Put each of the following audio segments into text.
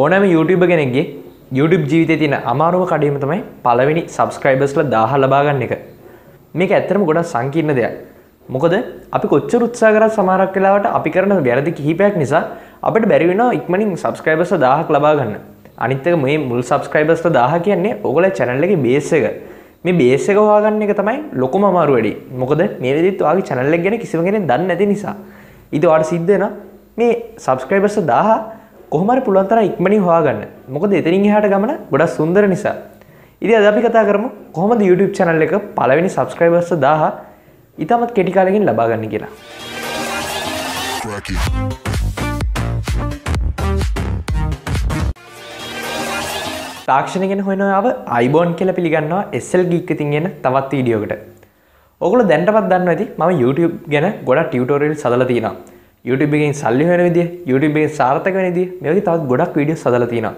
ඕනෑම YouTube කෙනෙක්ගේ YouTube ජීවිතය තියෙන අමාරුව කඩීම තමයි පළවෙනි සබස්ක්‍රයිබස්ල දාහ ලබාගන්න එක මේක ඇත්තරම ගොඩක් සංකීර්ණ දෙයක් මොකද අපි කොච්චර උත්සාහ කරත් සමහරක් වෙලාවට අපි කරන වැරදි කිහිපයක් නිසා අපිට බැරි වෙනවා ඉක්මනින් සබස්ක්‍රයිබර්ස්ලා 1000ක් ලබා ගන්න. අනිත් එක මේ මුල් සබස්ක්‍රයිබර්ස්ලා 1000 කියන්නේ ඔයගොල්ලෝ channel එකේ බේස් එක. මේ බේස් එක හොයාගන්න එක තමයි ලොකුම අමාරු වැඩි. මොකද මේ වෙලෙදිත් ඔයාගේ channel එක ගැන කිසිම කෙනෙක් දන්නේ නැති නිසා. ඉතින් ඔයාලට සිද්ධ වෙනවා මේ සබස්ක්‍රයිබර්ස්ලා 1000 කොහොම හරි පුළුවන් තරම් ඉක්මනින් හොයාගන්න. මොකද එතනින් එහාට ගමන ගොඩක් සුන්දර නිසා. ඉතින් අද අපි කතා කරමු කොහොමද YouTube channel එක පළවෙනි සබස්ක්‍රයිබර්ස්ලා 1000 ඉතාමත් කෙටි කාලෙකින් ලබා ගන්න කියලා. තාක්ෂණගෙන හොයනාව අයිබෝන් කියල පිළිගන්නවා එස්සල් ගීක්ක තිගෙන තවත් වීඩියෝකට ඔගුල දැන්ටපත් දන්න ඇති ම YouTube ගැන ගොඩ ටියටෝරල් සදල තින YouTube ගෙන් සල්ලි වෙන විදි YouTube සාර්ථක වෙනද මේක තවත් ගොඩක් වීඩිය සදල තිනවා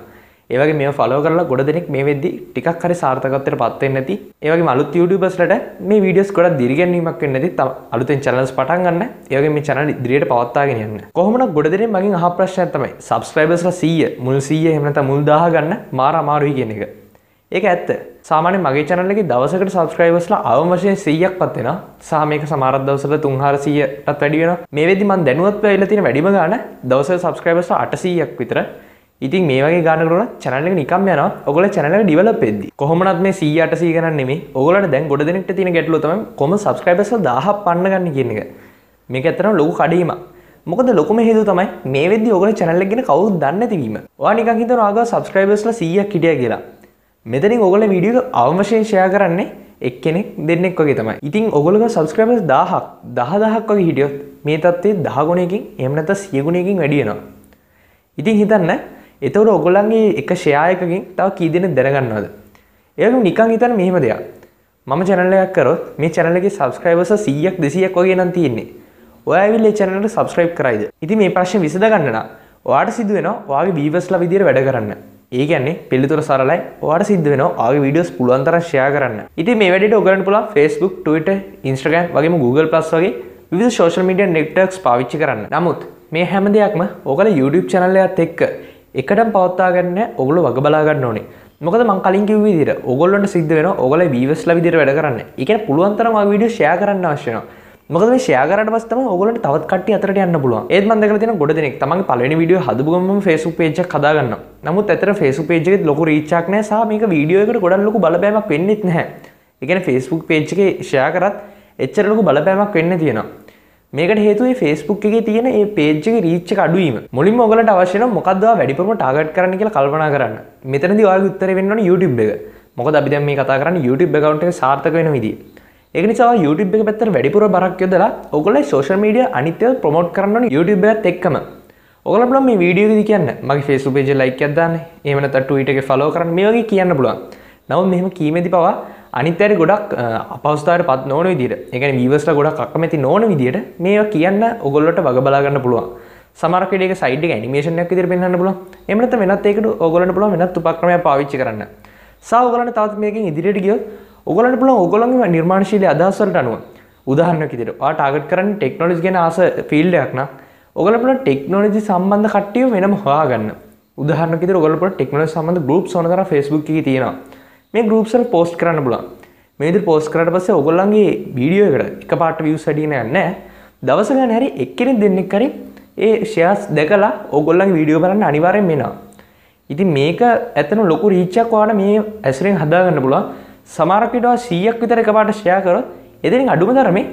ඒවගේ මේ ෆලෝ කරලා ගොඩ දෙනෙක් මේ වෙද්දි ටිකක් හරි සාර්ථකත්වයට පත්වෙන්නේ නැති ඒවගේ අලුත් YouTubeර්ස්ලට මේ වීඩියෝස් ගොඩක් දිරිගැන්වීමක් වෙන්නේ නැති තම අලුතෙන් channels පටන් ගන්න. ඒවගේ මේ channel ඉදිරියට පවත්වාගෙන යන්න. කොහොමද ගොඩ දෙනෙක් මගෙන් අහ ප්‍රශ්නයක් තමයි subscribersලා 100 මුල් 100 එහෙම නැත්නම් මුල් 1000 ගන්න මාර අමාරුයි කියන එක. ඒක ඇත්ත. සාමාන්‍ය මගේ channel එකේ දවසකට subscribersලා අවම වශයෙන් 100ක් පත් වෙනවා සහ මේක සමහර දවසවල 3400ටත් වැඩි වෙනවා. මේ වෙද්දි මම දැනුවත් වෙලා තියෙන වැඩිම ගාණ දවසක subscribersලා 800ක් විතර. ඉතින් මේ වගේ ගානකරුණ චැනල එක නිකම් යන ඔගල චැනල ඩිවලප එද්දි කොහොමනත් මේ සීයට සීගන නෙමේ ඔගලට දැන් ගොඩ දෙනෙක්ට තියෙන ගැටලු තමයි කොම සබස්ක්‍රයිබර්ස් දහ පන්න ගන්න කියන එක. මේක ඇත්තන ලොකු කඩීම මොකද ලොකම හේතු තමයි මේ වෙද්දි ඔගල චැනල් එක ගැන කවුරුත් දන්නේ නැතිවීම. ඔයා නිකන් හිතන ආගා සබස්ක්‍රයිබර්ස්ලා 100ක් හිටියා කියලා. මෙතනින් ඔයගොල්ලෝ වීඩියෝ එක අවම වශයෙන් ෂෙයා කරන්නේ එක්කෙනෙක් දෙන්නෙක් වගේ තමයි. ඉතින් ඔයගොල්ලෝ සබස්ක්‍රයිබර්ස් 1000ක් 10000ක් වගේ හිටියොත් මේ තත්ත්වයේ 10 ගුණයකින් එහෙම නැත්නම් 100 ගුණයකින් වැඩි වෙනවා. ඉතින් හිතන්න එතවට ඔගොල්ලන්ගේ එක ෂයායකින් තව කී දෙනෙ දැනගන්නවද. ඒක නිකං හිතන මෙහෙම දෙයක් මම චැනලයක් කරොත් මේ චැනලගේ සබස්ක්‍රයිබර්ස සීයක් දෙසියක් වගේ නම් තියෙන්නේ ඔයවිල්ල චැනලට සබස්ක්‍රයිබ් කරයිද ඉති මේ ප්‍රශ්න විසඳ ගන්නන වාට සිදුවෙන වාගේ බීවස්ල විදිර වැඩ කරන්න ඒගැන්නේ පිළිතුර සරලයි. වාට සිද්ධ වෙන ආගේ වීඩියෝස් පුළුවන්තර ෂයා කරන්න. ඉති මේ වැඩට ඔගරන් පුලා ෆස්බුක් ටට ඉන්ස්ට්‍රගම් වගේම Google පලස් වගේ විදි ශෝෂල් මීඩිය නෙක්ටක්ස් පාවිච්චි කරන්න. නමුත් මේ හැම දෙයක්ම ඕකල YouTube චැනල්ලයක් එක්ක එකටම් පවත්තාගන්න ඔගුල වග බලාගන්න ඕනේ. මොකද මං කලින් කිව් විදිර ඔගොල්ලොට සිද්ධ වෙන ඔගල වීවස්ල විදිර වැඩ කරන්න. එක පුළුවන්තරම විඩිය ෂය කරන්න අවශ්‍යන මොකද ෂයාකරට පස්තම ඔගලට තවත් කට අතරට යන්න පුළුව ඒත් මන්දක තින ගොඩ දෙනෙක්. තමන් පලනි විඩියෝ හදබුගම ෆේසු පේජ කදාගන්න නමුත් ඇතර ෆේසු පේජෙත් ලොකු රීචක්නය සහ මේක වීඩියෝකට ගොඩ ලොකු බලපෑමක් වෙන්නෙත් නැහැ. එකන ෆේස්බුක් පේජ්ක ෂයා කරත් එච්චරලොකු බලපෑමක් වෙන්න තියෙනවා. මේකට හේතුවේ ෆේස්බුක් එක තියෙන ඒ පේජ්ක රීච්ච අඩුවීම මුලින් ඔගලට අවශ්‍යන මොකක්දවා වැඩිපුරම ටාගට් කරන්න කියලා කල්පනා කරන්න. මෙතනදි ඔයාලගේ උත්තර වෙන්න YouTube එක. මොකද අපි දැන් මේ කතා කරන්නේ YouTube account එක සාර්ථක වෙන විදිය. ඒක නිසා YouTube එක පැත්තට වැඩිපුර බරක් යොදලා ඔයගොල්ලෝ social media අනිත්‍යව ප්‍රොමෝට් කරන්න ඕනේ YouTube එකත් එක්කම ඔයගොල්ලෝ බලන්න මේ වීඩියෝ එකේදී කියන්න මගේ Facebook page එක like එකක් දාන්න එහෙම නැත්නම් Twitter එකේ follow කරන්න මේ වගේ කියන්න පුළුවන් නමුත් මෙහෙම කීමේදී පවා අනිත්‍යයට ගොඩක් අපවස්ථාවට පත් නොවන විදිහට ඒ කියන්නේ වීවර්ස්ලා ගොඩක් අකමැති නොවන විදිහට මේවා කියන්න ඔයගොල්ලොන්ට වග බලා ගන්න පුළුවන්. සමහර කෙනෙක් සයිඩ් එක ඇනිමේෂන් එකක් විදිහට පෙන්වන්න පුළුවන්. එහෙම නැත්නම් වෙනත් ඒකට ඔයගොල්ලන්ට පුළුවන් වෙනත් උපක්‍රමයක් පාවිච්චි කරන්න. සා ඔයගොල්ලන්ට තවත් මේකෙන් ඉදිරියට ගියොත් ඔයගොල්ලන්ට පුළුවන් ඔයගොල්ලන්ගේ නිර්මාණශීලී අදහස් වලට අනුව උදාහරණයක් විදිහට ඔයා ටාගට් කරන්නේ ටෙක්නොලොජි ගැන ආස ෆීල්ඩ් එකක් නම් ඔයගොල්ලෝ පුළුවන් ටෙක්නොලොජි සම්බන්ධ කට්ටිය වෙනම හොයාගන්න. උදාහරණයක් විදිහට ඔයගොල්ලෝ පුළුවන් ටෙක්නොලොජි සම්බන්ධ ගෲප්ස් ඕන තරම් Facebook එකේ තියෙනවා. මේ ගෲප්ස් වල පෝස්ට් කරන්න පුළුවන්. මේද පෝස් කරට පස්සේ ඔගොල්ලන්ගේ වීඩියෝ එකට එක පාට වියස් වැඩින යන්න දවස ගන්න හැරි එක්කෙනෙ දෙන්නෙක් කරි ඒ ෂයාස් දැකලා ඔගොල්ලන් වීඩියෝ බලන්න අනිවාරයෙන් මෙෙනවා ඉතින් මේක ඇතන ලොකු රීච්චක් වාට මේ ඇසරෙන් හදාගන්න පුළුවන් සමාරකිටවා සීයක් විතර එක පාට ෂයා කර එදිරින් අඩුම තරමේ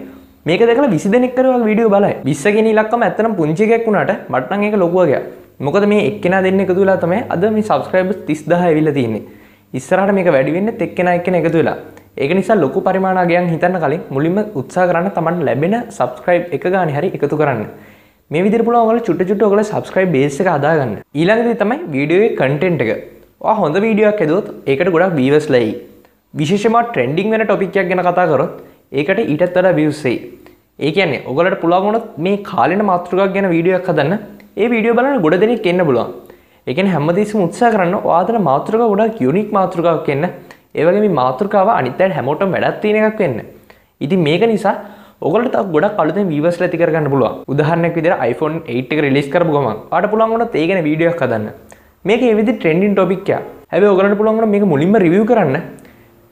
මේක දෙකල විසි දෙනෙක්කරවා වීඩියෝ බලයි. විස්සගෙන ලක්කම ඇතන පුංචිකෙක් වුණට මට්ටන් එක ලොකුවගේ මොකද මේ එක්කෙන දෙන්න එක තුලා තමයි අද මේ සබස්ක්‍රයිබ් තිස්දහ ඇවිල්ල තින්නේ ඉස්සරට මේක වැඩිවෙන්න එක්කෙන එකන එකතු වෙලා. ඒක නිසා ලොකු පරිමාණගයන් හිතන්න කලින් මුලින්ම උත්සා කරන්න තමන් ලැබෙන සබස්ක්‍රයිබ් එක ගාන හරි එකතු කරන්න. මේ විදිර පුල ඔගල චුට චුට ඔගල සබස්ක්‍රයිබ් බේස එක අදාගන්න ඊළඟද තමයි වීඩියෝගේ කටෙන්ට් එක. හොඳ වීඩියක් ඇදොත් ඒකට ගොඩක් වීවස් ලයි විශේෂම ට්‍රෙන්ඩිං වෙන ටොපික්යක් ගැන කතා කරොත් ඒකට ඊටත් වඩ වියස්සේ ඒ කියන්නේ ඔගලට පුළාගුණොත් මේ කාලෙන මාතෘකක් ගැන වීඩියක් හදන්න ඒ වීඩියෝ බලන ගොඩ දෙනෙක් එන්න පුළුවන් එකන හැමදේශම උත්සා කරන්න වාදන මාතෘක ගොඩක් යුනික් මාතෘකාවක් එන්න ඒවගේ මේ මාතෘකාව අනිතයට හැමෝටම වැඩත් තියෙන එකක් වෙන්න. ඉතින් මේක නිසා ඔගලට තව ගොඩක් අලුතෙන් වීවර්ස් ඇති කරගන්න පුළුවන්. උදාහරණයක් විදිහට iPhone 8 එක රිලීස් කරපු ගමන් ඔයාලට පුළුවන් වුණත් ඒ ගැන වීඩියෝයක් හදන්න. මේක එවිදි ට්‍රෙන්ඩින් ටොපික්ය හැබ ඔගලට පුළුවන්ගන මේක මුලින්ම රිවිය කරන්න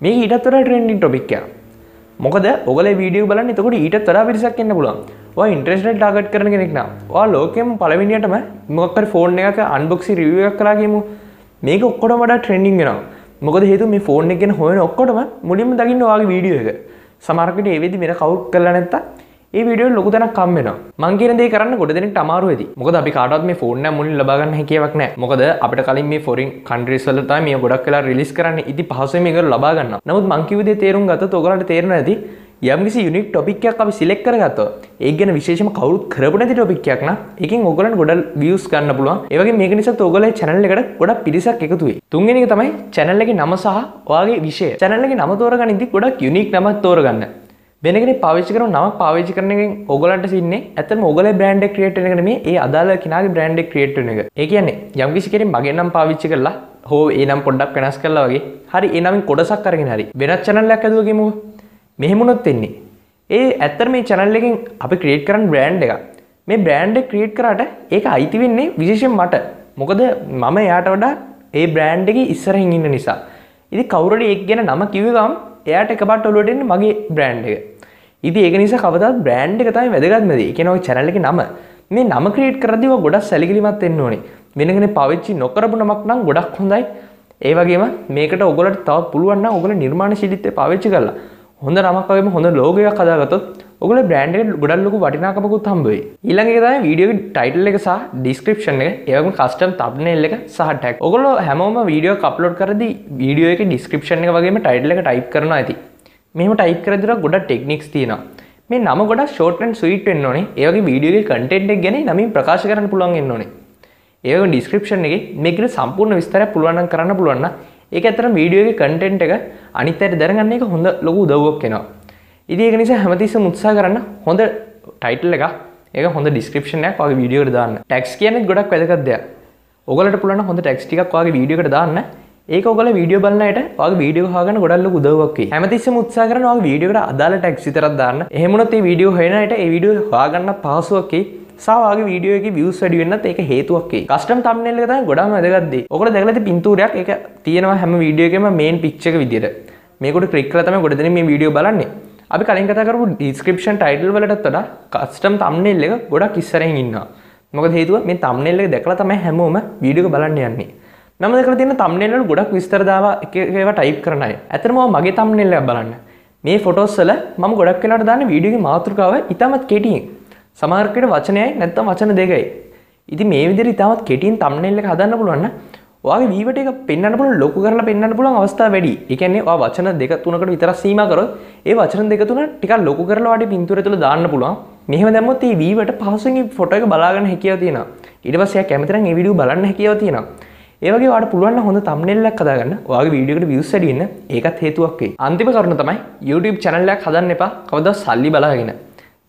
මේ ඊටත් වර ට්‍රෙන්ඩින් ටොපික්ය මොකද ඔගල වීඩිය බල එතකොට ඊට තර පිරිසක් එන්න පුලන් ඉන්ට්‍රෙස්ට ටාගට් කරන කෙනෙක්න වා ලෝකෙම පලවිනිටම මොක්කර ෆෝර්න් එකක අන්බොක්සි රිවියක් කලාගේමු මේක ඔක්කොට වඩා ට්‍රෙන්ඩිං වෙනවා. මොකද හේතු මේ ෆෝර්න් එකෙන හොයන ඔක්කොටම මුලින්ම දකින්න වගේ වීඩියෝ එක. සමරකට ඒවෙදි මෙර කවු් කරලා නැත්තා ඒ විඩියෝ ලොකු තැනක් කම්මෙන මංගේන දේ කරන්න ගොඩ දෙනෙට අමාරුවද මොකද අපි කාටත් මේ ෆෝර්න මුලින් ලබාගන්න හැකියක් නෑ. මොකද අපට කලින් මේ ෆොරින් කන්ට්‍රේස්වලට මේ ගොඩක් කලා රිලිස් කරන්න. ඉති පහස මේක ලබාගන්න නමුත් මංකිවදේ තේරුම් ගත තොගලට තේරන ඇති. යම්කිසි යුනික් ටොපික්යක් අපි සිලෙක් කරගත්ත ඒ ගැන විශේෂම කවුත් කරපු නැති ටොපික්යක්න එකින් ඔගලන් ගොඩල් වියස් ගන්න පුළුවන්. ඒවගේ මේක නිසා ඔගල චැනල් එකට ගොඩ පිරිසක් එකතුයි තුන්ගෙනක තමයි චැනල්ලගේ නම සහ ඔයාගේ විෂය. චැනල්ලගේ නම තෝරගන්න ඉති ගොඩක් යුනික් නමත් තෝරගන්න. වෙනගෙන පාවිච්චි කර නම පාවිච්චි කරනකින් ඔගලන්ට සින්නේ ඇතම ඔගල බ්‍රන්ඩ් ක්‍රියට් එකන මේ ඒ අදාල කෙනගේ බ්‍රන්ඩ් ක්‍රියට් එක. ඒ කියන්නේ යම්කිසි කෙරින් මගේනම් පාවිච්චි කරලා හෝ ඒනම් පොඩ්ඩක් වෙනස් කරලා වගේ හරි එනමින් කොඩසක් කරගෙන හරි වෙනත් චැනල්ලක් ඇදුවගේමු මෙහෙමුණොත් එන්නේ. ඒ ඇත්තර මේ චැනල් එකින් අපි ක්‍රියට් කරන්න බ්‍රෑන්් එක මේ බ්‍රෑන්ඩ් ක්‍රියට් කරට ඒක අයිති වෙන්නේ විශේෂෙන් මට. මොකද මම එයාට වඩා ඒ බ්‍රෑන්් එක ඉස්සරහින් ඉන්න නිසා. ඉති කවුරට එක් ගැන නම කිවගම් එයාට එකපට ඔලුවටෙන් මගේ බ්‍රෑන්් එක. ඉති ඒක නිසා කවදත් බ්‍රෑන්් එක තමයි වැදගත්මද එකනව චැනලක නම. මේ නම ක්‍රියට් කරදිව ගොඩක් සැලිකිලිමත් එන්න ඕනේ. වෙනගෙන පවිච්චි නොකරපු නමක් නම් ගොඩක් හොඳයි. ඒවගේම මේකට ඔගලට තව පුළුවන්න ඔගල නිර්මාණ ශිලිත්තය පවිච්චි කරලා හොඳ නමක්වගේම හොඳ ලෝගයක් කදාගතොත් ඔගල බ්‍රන්ඩ් ගොඩල්ලොක වටිනාකමකුත් හම්බුවේ ඊළඟගේ තම වීඩියෝ ටයිටල් එක සහ ඩිස්ක්‍රපෂන් එක. ඒවම කස්ටම් තබනල් එක සහටක් ඔගල හැමෝම වීඩියෝ කප්ලෝඩ් කරදි වීඩියෝ එක ඩිස්ක්‍රපෂන් එක වගේම ටයිටල් එක ටයිප් කරන ඇති. මෙම ටයිප් කරදිර ගොඩ ටෙක්නික්ස් තියෙනවා. මේ නම ගොඩ ෂෝටන් සුයිට වෙන්න ඕනේ. ඒවගේ වීඩියෝගේ කටෙන්ට් ගැන නමින් ප්‍රකාශ කරන්න පුළුවන් එන්න ඕනේ. ඒක ඩිස්ක්‍රපෂන් එක මේකට සම්පූර්ණ විස්තර පුළුවන් කරන්න පුළුවන්න ඒක ඇතර වීඩියෝගේ කටෙන්ට් එක අනිත්තයට දැනගන්න එක හොඳ ලොකු දව්වක් කෙනවා ඉදි ඒක නිසා හැමතිස්ස මුත්සා කරන්න හොඳ ටයිටල් එක ඒ හොඳ ඩිස්ක්‍රපෂනයක් වගේ වීඩියෝට දාන්න. ටැක්ස් කියන ගොඩක් වැදකක්දය ඔගලට පුලන හොඳ ටෙක්ස් ටික් වගේ වීඩියෝට දාන්න. ඒක ඔගල වීඩියෝ බලන්නට වගේ වීඩියෝ හගන ගොඩල්ල උදවක් හැමතිස්ස මුත්සා කරන වගේ වීඩියෝට අදාල ටැක්ස් තරත් දාන්න. එහමනොත් ඒ වීඩියෝ හනට ඒ වීඩියෝ හගන්න පහසුවක්කේ සාගේ වීඩියෝක වියස් වැඩිවෙන්න ඒක හේතුවක්ේ කස්ටම් තම්නෙල්ල ත ගොඩම වැදගත්ද ඔකට දැකලති පින්තුරයක්. එක තියෙනවා හැම වීඩියෝකම මේන් පික්්චක විදිර මේකට ක්‍රික්ලතම ගොඩන මේ වීඩියෝ බලන්නේ. අපි කලින් කතකරු ඩිස්ක්‍රපෂන් ටයිටල් වලටත් වඩා කස්ටම් තම්නෙල්ල එක ගොඩක් ඉස්සරෙන් ඉන්න මොක හේතුව මේ තම්නෙල්ල දැකල තමයි හැමෝම වීඩියෝ බලන්න යන්නේ. නම දෙකල තින තම්නෙල්ල ගොඩක් විස්තරදාව එකවා ටයිප් කරනය ඇතරම මගේ තම්නෙල්ල බලන්න. මේ ෆොටෝස්සල ම ගොඩක් කලාට දාන්න වීඩියගේ මාතෘකාව ඉතාමත් කෙටියෙන්. සමාර්කට වචනයයි නැත්තම් වචන දෙකයි. ඉති මේ විදිරි තාවත් කෙටින් තම්නෙල්ල හදන්න පුළුවන්න වගේ වීට එක පෙන්න්න පුල ලොකු කරලා පෙන්න්න පුළන් අවස්ථා වැඩි. එකන්නේ වචන දෙක තුනකට විතර සීම කර ඒ වචන දෙක තුන ටික ලොකු කරලාට පින්තුර තුළ දාන්න පුළුවන්. මෙහම දැමොත් ඒ වීට පහසුගේ ෆොට එක බලාගන්න හැකිව තියෙන ඉටවසය කැමතරන් ඒ විඩිය බලන්න හැකිව තියෙන ඒවගේ වාට පුළුවන් හොඳ තම්නෙල්ලක් කදාගන්න වගේ වීඩියකට වියස්සඩන්න ඒකත් හේතුවක්ේ අන්තිම කරුණ තමයි YouTube චැනල්ලයක් හදන්න එපා. කවද සල්ලි බලාගෙන.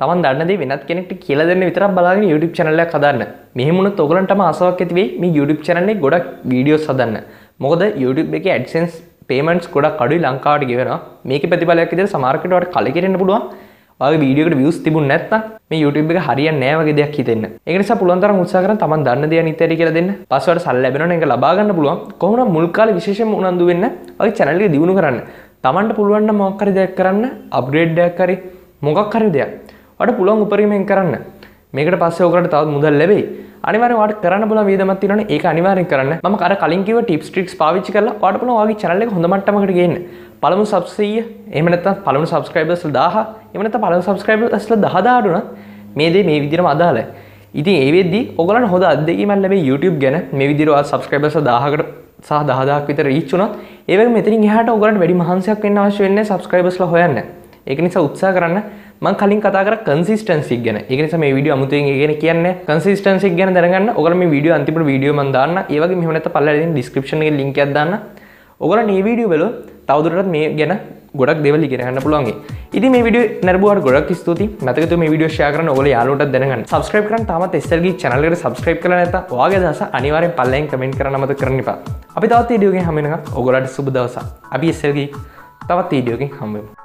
තමන් දන්නද වෙනත් කෙනෙක්ට කියල දෙන්න විතර බලාගෙන YouTube චනල්ල කදන්න මෙහමුණ තොගලන්ටම අසවක් ඇතිවේ මේ YouTube චනන්නේ ගොඩක් වීඩියෝ සදන්න මොකද YouTube එක ඇඩසන්ස් පේමන්ස් ගොඩක් කඩු ලංකාවට ගෙවෙන මේක ප්‍රතිඵලයක් ඉදිර සමාර්කටවට කලකිරෙන පුළුවන්. වගේ වීඩියකට වියස් තිබුණ නැත්ත මේ YouTube එක හරිය නෑවගේ දෙයක් හිතෙන්න. එකනිසා පුළන්තර උත්සාකර තමන් දන්න දෙය නිතර කියල දෙන්න. පස්වට සල් ලැබෙන එක ලබාගන්න පුළුවන්. කොහන මුල්කාල විශේෂම උනන්දු වෙන්න වගේ චැනල්ලි දියුණු කරන්න. තමන්ට පුළුවන්න මොක්කරි දෙයක් කරන්න අප්ග්‍රේඩ්ඩයක් කරි මොකක් හරි දෙයක්. වට පුළුවන් උපරීමෙන් කරන්න. මේකට පස්සේ ඕකට තවත් මුදල් ලැබේ අනිවාරට කරන්න බල වේදමත් තින ඒ අනිවාරෙන් කරන්න. ම කර කලින්කිව ටිප් ටික්ස් පාවිච්චි කරලා වට පුල වගේ චනල්ල හොඳමටමට ගන්න. පළමු සබ්සීය එමනත පළමු සබස්ක්‍රයිබස් දාහ. එමනත පළමු සබස්ක්‍රයිබ ස්ල දහදාඩුන මේදේ මේ විදිරම අදාල ඉතින් ඒවෙදදි ඔගලන් හොඳ අදකීමල් ලැබේ YouTube ගැන. මේ විදිරවා සබස්ක්‍රයිබස දාහකට සහ දහදක් විතර රීච්චුන ඒ මෙතින් හට ඔගලට වැඩි මහන්සයක් වන්න අවශ්‍ය වෙන්න සබස්ක්‍රයිබස්ල හොයන්න. ඒක නිසා උත්සා කරන්න මං කලින් කතර කන්සිස්ටන්සික් ගැන. එකනිස මේ විඩිය අමුතුවෙන් ගෙන කියන්න කන්සිස්ටන්සික් ගැන දැනගන්න. ඔගල මේ විඩිය අන්තිප විඩියෝ මන්දාන්න ඒවගේ මෙහමනත පල්ල ඩිස්ක්‍රපෂන ලින්ක් දන්න. ඔගල මේ වීඩියෝ වෙල තවදුරටත් මේ ගැන ගොඩක් දෙවලි ගෙනහන්න පුළුවන්ගේ ඉති මේ විඩිය නැරබුවට ගොඩක් ස්තුති මතක මේ විඩියෝ ෂයාකරන ඔල යාලට දැනගන්න. සබස්ක්‍රයිප් කරන තමත් එස්සල්ගේ චනලට සබස්ක්‍රයිප් කර නැත වාගේ දස අනිවාරෙන් පල්ලෙන් කමෙන්ට කර නමත කරන්නපා අපි තවත් ඩියෝගෙන් හමෙන ඔගොලට සුබ දවස අපි එස්සල්ගේ තවත් ඊඩියෝගෙන් හම්බෙමු